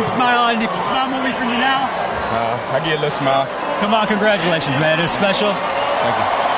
all week. You can smile on. You can smile movie from you now. Uh, I get a little smile. Come on, congratulations, man. It's special. Thank you.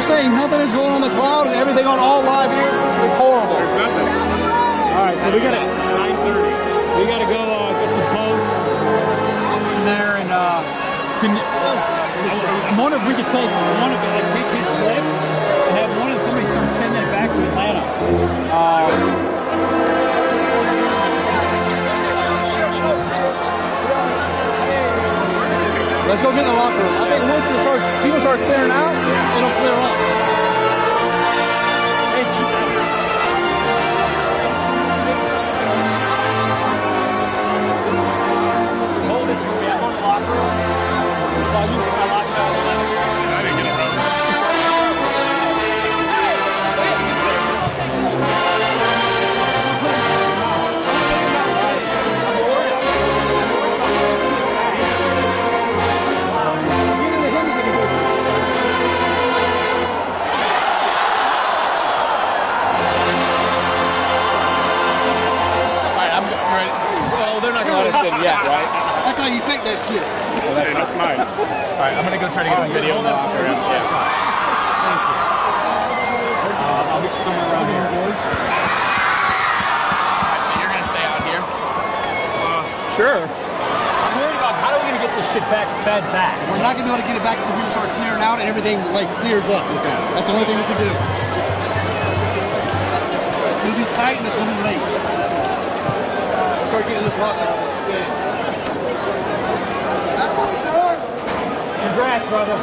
They're saying nothing is going on the cloud and everything on all live here is horrible. There's nothing. All right, so we gotta. Nine thirty. We gotta go uh, get some posts in there, and uh, can you, I'm wondering if we could take one of like take his clips and have one of somebody start sending it back to Atlanta. Uh, Let's go get in the locker room. Starts, people start clearing out, it'll clear up. Sure. I'm worried about how are we gonna get this shit back fed back. We're not gonna be able to get it back until people start clearing out and everything like clears up. Okay. That's the only thing we can do. It's gonna be tight and it's gonna be late. Start getting this locker room. Congrats, brother.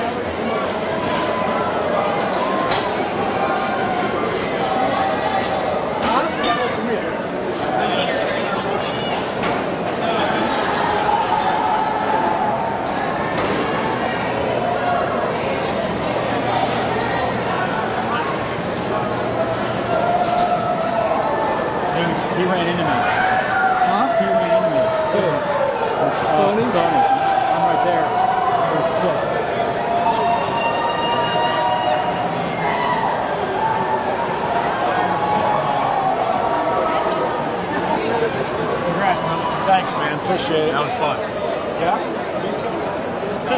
He, he ran into me. Huh? He ran into me. Uh, Sony? Sony. I'm right there. It was sick. Congrats, man. Thanks, man. Appreciate it. That was fun. Yeah. Uh,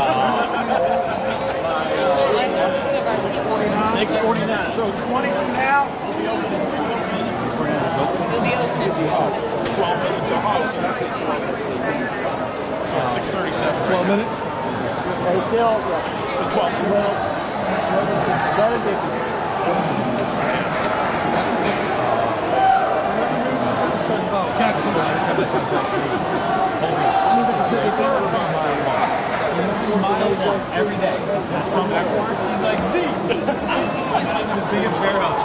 six forty nine. So 20 from now, It'll be open in 12 minutes. 12 minutes. Oh, so that's 12 minutes. So it's 6:37. 12 minutes? still, So 12 minutes. Smile every day. Some afterwards, he's like, Z! I'm the biggest bear hug.